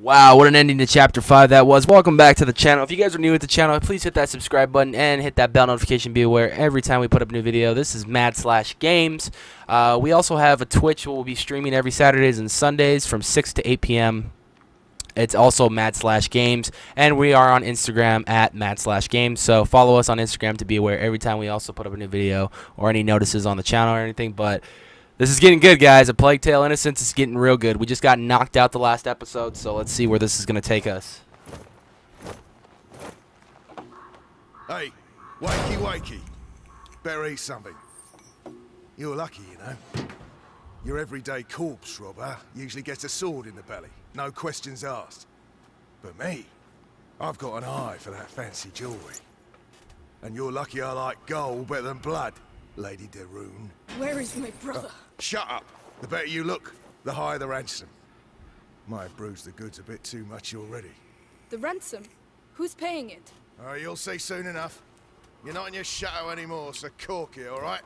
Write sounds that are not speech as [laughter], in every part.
Wow, what an ending to chapter 5 that was. Welcome back to the channel. If you guys are new at the channel, please hit that subscribe button and hit that bell notification. Be aware every time we put up a new video. This is Mad Slash Games. Uh, we also have a Twitch where we'll be streaming every Saturdays and Sundays from 6 to 8 p.m. It's also Mad Slash Games, and we are on Instagram at Mad Slash Games. So follow us on Instagram to be aware every time we also put up a new video or any notices on the channel or anything. But this is getting good, guys. A Plague Tale Innocence is getting real good. We just got knocked out the last episode, so let's see where this is going to take us. Hey, wakey wakey. Better eat something. You're lucky, you know. Your everyday corpse robber usually gets a sword in the belly. No questions asked. But me, I've got an eye for that fancy jewelry. And you're lucky I like gold better than blood, Lady de Rune. Where is my brother? Shut up. The better you look, the higher the ransom. Might have bruised the goods a bit too much already. The ransom? Who's paying it? Oh, you'll see soon enough. You're not in your shadow anymore, so cork it, all right?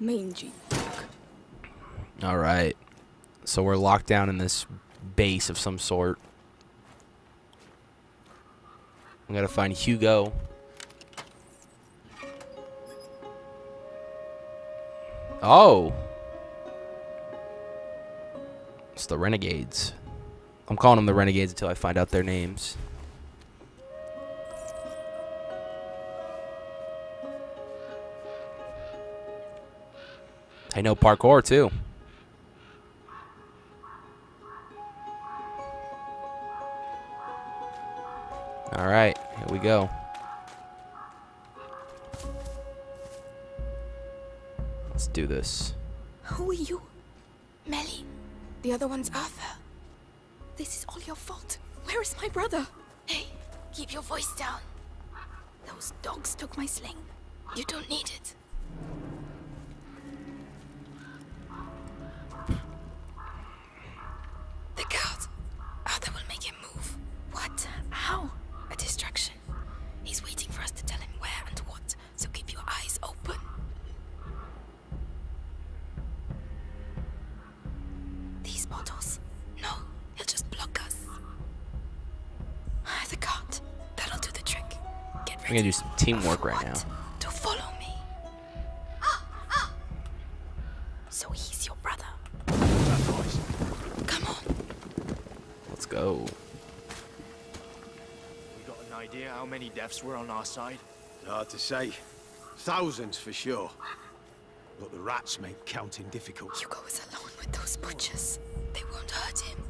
Mangy. All right. So we're locked down in this base of some sort. I'm going to find Hugo. Oh. It's the Renegades. I'm calling them the Renegades until I find out their names. I know parkour too. Alright, here we go. Do this. Who are you? Melly. The other one's Arthur. This is all your fault. Where is my brother? Hey, keep your voice down. Those dogs took my sling. You don't need it. We're gonna do some teamwork For right what? now. To follow me. So he's your brother. Come on. Let's go. We got an idea how many deaths were on our side? Hard to say. Thousands for sure. But the rats make counting difficult. Hugo is alone with those butchers. They won't hurt him.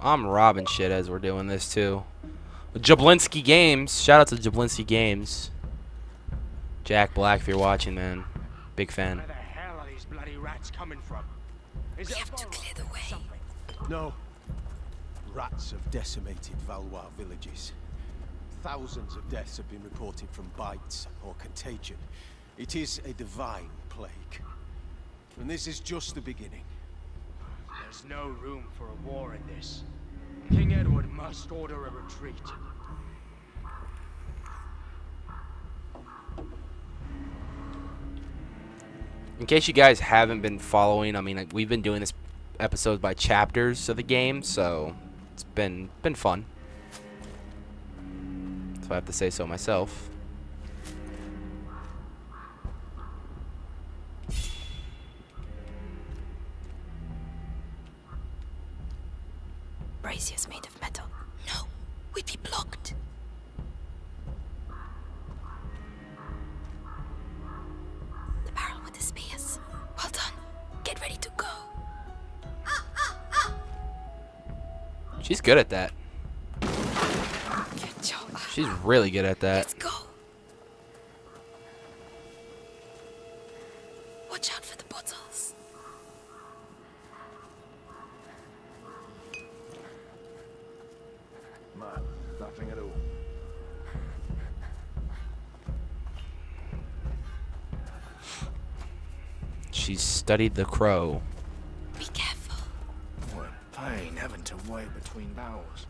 I'm robbing shit as we're doing this too. Jablinski Games. Shout out to Jablinski Games. Jack Black, if you're watching, man. Big fan. Where the hell are these bloody rats coming from? Is We it have to clear the way. something? No. Rats have decimated Valois villages. Thousands of deaths have been reported from bites or contagion. It is a divine plague. And this is just the beginning. There's no room for a war in this. King Edward must order a retreat. In case you guys haven't been following, I mean, like, we've been doing this episode by chapters of the game, so it's been been fun. So I have to say so myself. Good at that. She's really good at that. Let's go. Watch out for the bottles. Man, nothing at all. She's studied the crow. Be careful. What pain having to wait between barrels.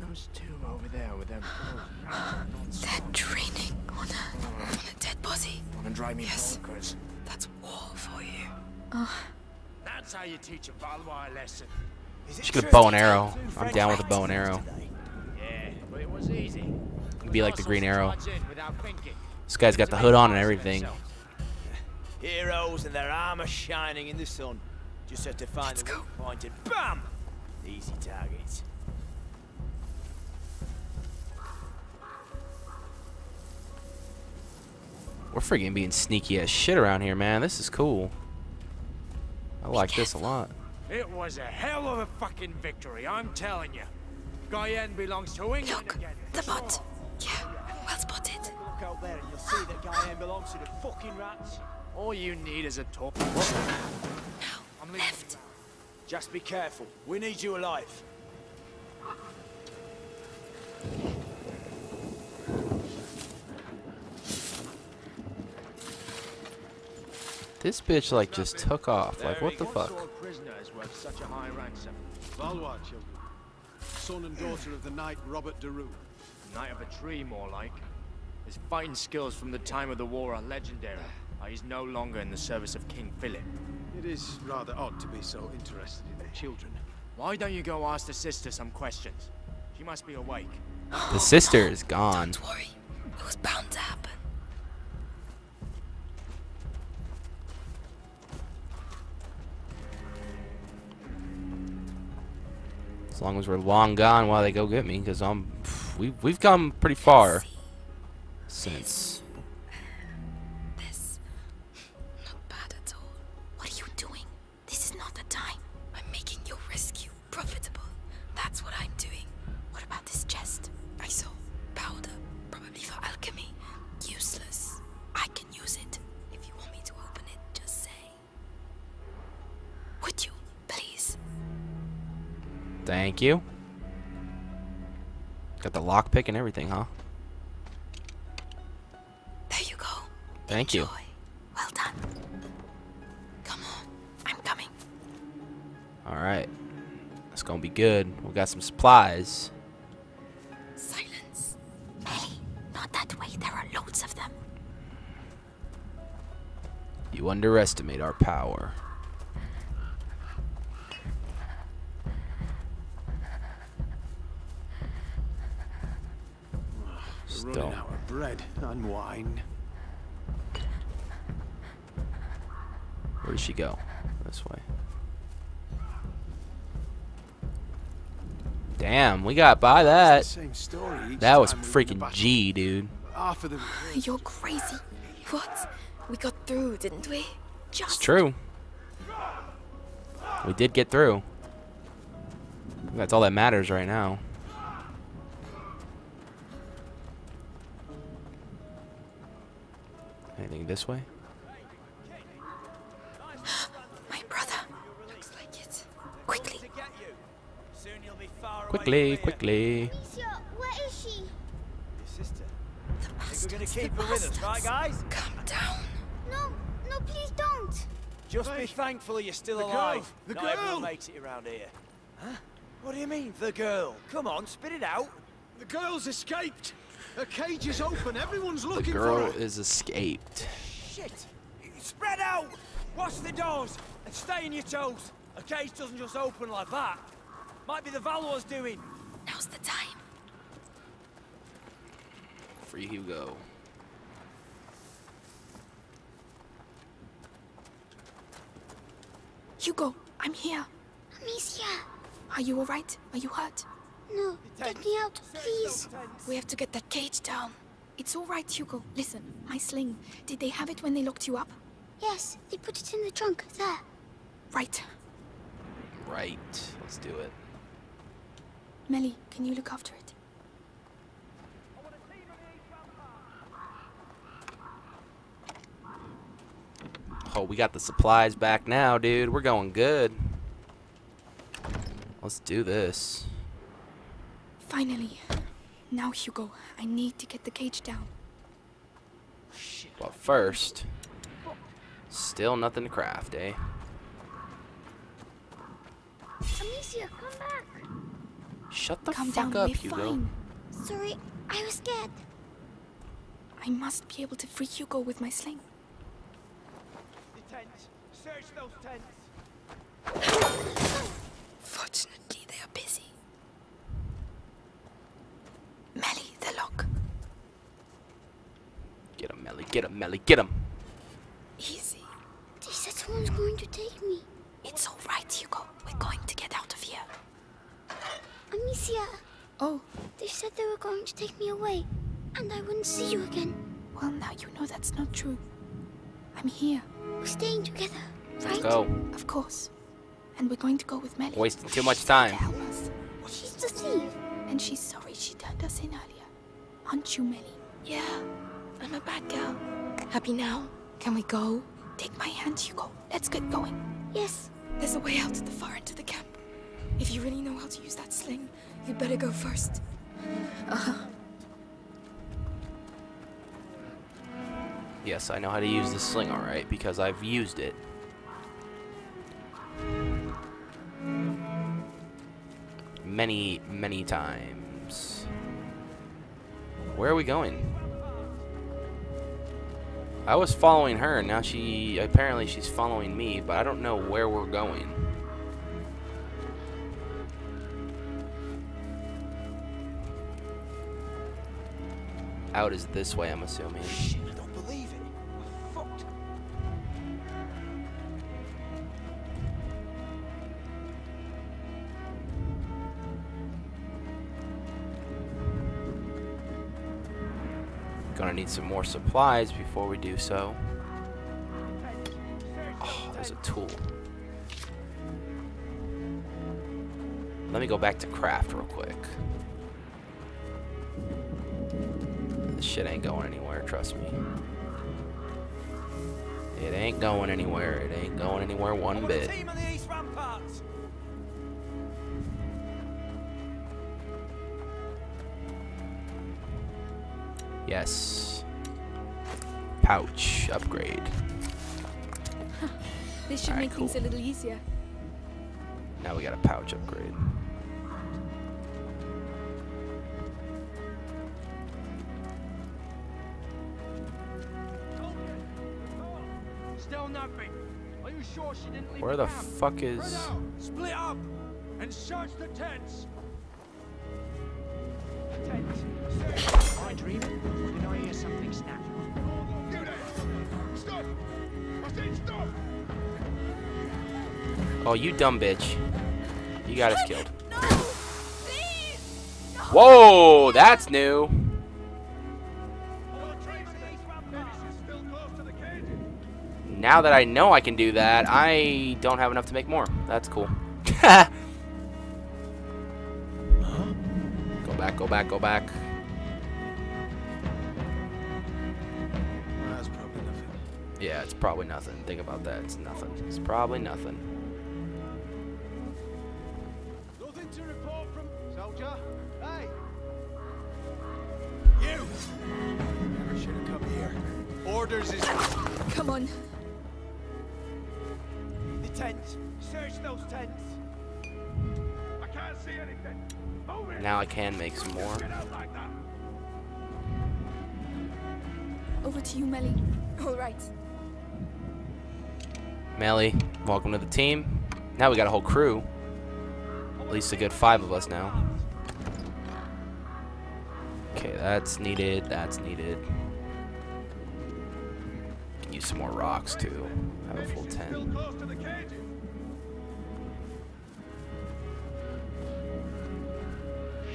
Those two over there with their bows. They're training on a, on a dead body. Wanna drive me Yes. bonkers? That's war for you. That's how you teach a Valois lesson. She could have bow and arrow. I'm down with a bow and arrow. Yeah, but it was easy. Be like the Green Arrow. Charge in without thinking. This guy's got the hood on and everything. Heroes and their armor shining in the sun. Just have to find Let's the go. point and BAM! Easy targets. We're freaking being sneaky as shit around here, man. This is cool. I like this a lot. It was a hell of a fucking victory, I'm telling you. Guyenne belongs to England Look, again. the bot. Yeah, well spotted. Look out there and you'll see that Guyenne belongs to the fucking rats. All you need is a top. Now, I'm leaving left. Just be careful. We need you alive. This bitch like just took off. Like what the What fuck? sort of prisoner is worth such a high ransom? Valois children. Son and daughter of the knight Robert de Rune. Knight of a tree, more like. His fighting skills from the time of the war are legendary. He's no longer in the service of King Philip. It is rather odd to be so interested in the children. Why don't you go ask the sister some questions? She must be awake. The sister is gone. Don't worry. It was bound to happen. As long as we're long gone while they go get me, because I'm, we we've come pretty far See, since. Thank you. Got the lockpick and everything, huh? There you go. Thank you. Well done. Come on. I'm coming. All right. It's gonna be good. We got some supplies. Silence. Ellie, not that way. There are loads of them. You underestimate our power. We're Still. running out of bread and wine. Where did she go? This way. Damn, we got by that. Same story That was time we win a freaking. G, dude. Half of the [sighs] You're crazy. What? We got through, didn't we? Just It's true. We did get through. That's all that matters right now. Anything this way? [gasps] My brother. Looks like it. Quickly. To get you. Soon you'll be far Quickly, from quickly. Amicia, where is she? Your sister. The Think we're gonna the keep her with us, right, guys? Calm down. No, no, please don't. Just be thankful you're still The alive. girl! The Not everyone girl! makes it around here. Huh? What do you mean, the girl? Come on, spit it out. The girl's escaped. Her cage is open. Everyone's The looking girl for her. is escaped. Shit! Spread out! Watch the doors and stay in your toes. A cage doesn't just open like that. Might be the Valois doing. Now's the time. Free Hugo. Hugo, I'm here. Amicia. Are you alright? Are you hurt? No, get me out, please. We have to get that cage down. It's alright, Hugo. Listen, my sling. Did they have it when they locked you up? Yes, they put it in the trunk, there. Right. Right. Let's do it. Melly, can you look after it? Oh, we got the supplies back now, dude. We're going good. Let's do this. Finally. Now, Hugo, I need to get the cage down. But first, still nothing to craft, eh? Amicia, come back. Shut the Calm fuck down, up, we're Hugo. fine. Sorry, I was scared. I must be able to free Hugo with my sling. tents. Search those tents. Fortunately, they are busy. Melly, the lock. Get him, Melly. Get him, Get him. Easy. They said someone's going to take me. It's all right, Hugo. We're going to get out of here. Amicia, Oh, they said they were going to take me away, and I wouldn't see you again. well, now you know that's not true. I'm here, We're staying together, right? Let's go. of course. And we're going to go with Melly. Wasting too much To time. help us. She's the thief. And she's sorry she turned us in earlier. Aren't you, Melly? Yeah, I'm a bad girl. Happy now? Can we go? Take my hand, Hugo. Let's get going. Yes. There's a way out at the far end of the camp. If you really know how to use that sling, you'd better go first. Uh-huh. Yes, I know how to use the sling alright because I've used it. Many, many times. Where are we going? I was following her, and now she apparently she's following me, but I don't know where we're going. Out is this way, I'm assuming. Need some more supplies before we do so. Oh, there's a tool. Let me go back to craft real quick. This shit ain't going anywhere, trust me. It ain't going anywhere. It ain't going anywhere one bit. the team on the east ramparts. Yes. Pouch upgrade. This should Alright, make things a little easier. Now we got a pouch upgrade. Still nothing. Are you sure she didn't leave Where the camp? fuck is... Out, Split up and search the tents. Tents. Search. Am I dreaming? Or did I hear something snap? Oh, you dumb bitch. You got us killed. No! Please! Whoa, that's new. All the trains in the east ramparts is still close to the cages. Now that I know I can do that, I don't have enough to make more. That's cool. [laughs] go back, go back, go back. Yeah, it's probably nothing. Think about that. It's nothing. It's probably nothing. Nothing to report from soldier. Hey, You! Never should have come here. Orders is... Come on. The tents. Search those tents. I can't see anything. Move it! Now I can make some more. Like! Over to you, Melly. All right. Melly, welcome to the team. Now we got a whole crew. At least a good five of us now. Okay, that's needed. That's needed. Can use some more rocks too. Have a full ten. close to the cages.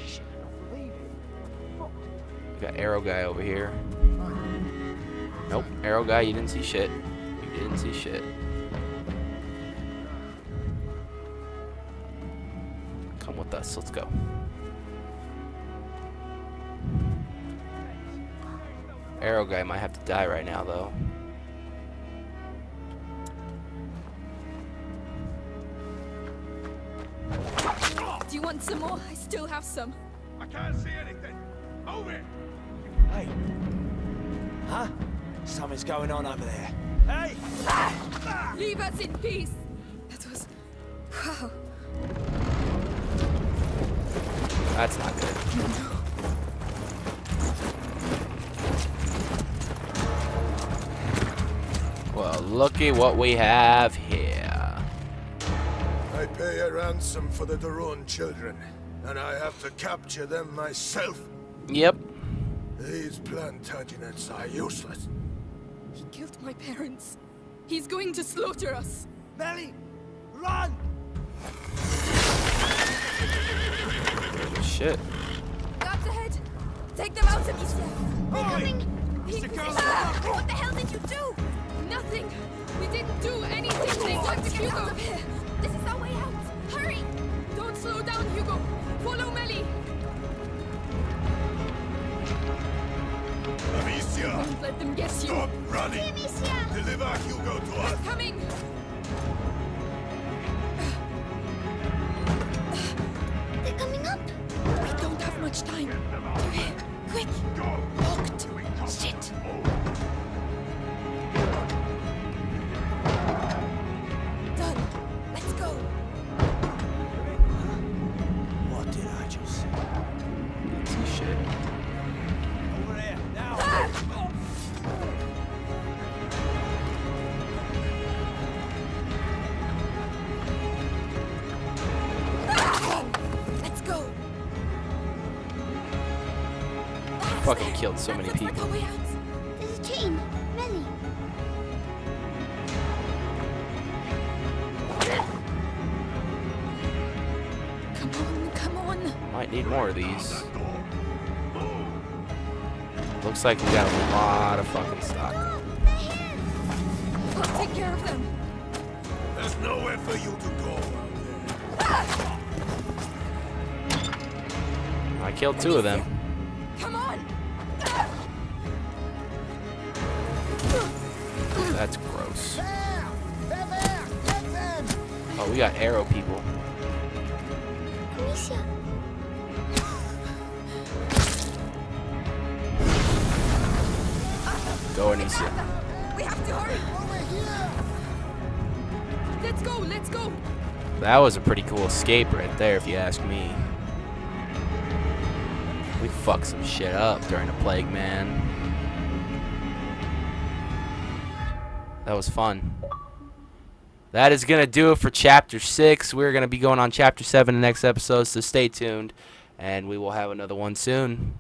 Shit, I don't believe it. We're fucked. We got arrow guy over here. Nope, arrow guy, you didn't see shit. You didn't see shit. Come with us. Let's go. Arrow guy might have to die right now, though. Do you want some more? I still have some. I can't see anything. Move it! Hey. Huh? Something's going on over there. Hey! Leave us in peace. That's not good. Well, looky what we have here. I pay a ransom for the de Rune children, and I have to capture them myself. Yep. These Plantagenets are useless. He killed my parents. He's going to slaughter us. Melly, run! Shit. Guards ahead. Take them out, Amicia. They're coming. He- Ah! What the hell did you do? Nothing. We didn't do anything. They want to get Hugo. out of here. This is our way out. Hurry. Don't slow down, Hugo. Follow Melly. Amicia, Don't let them get you. stop running! Amicia! Deliver Hugo to us! Coming. Quick. Locked. Fucking killed so many people. our way out. There's a chain. Melly. Come on, come on. Might need more of these. Looks like we got a lot of fucking stock. They're here. I'll take care of them. There's nowhere for you to go out there. I killed two of them. That's gross. Oh, we got arrow people. Amicia. Go, Amicia. We have to hurry. Let's go, let's go. That was a pretty cool escape right there, if you ask me. We fucked some shit up during the plague, man. That was fun. That is going to do it for Chapter 6. We're going to be going on Chapter 7 in the next episode, so stay tuned. And we will have another one soon.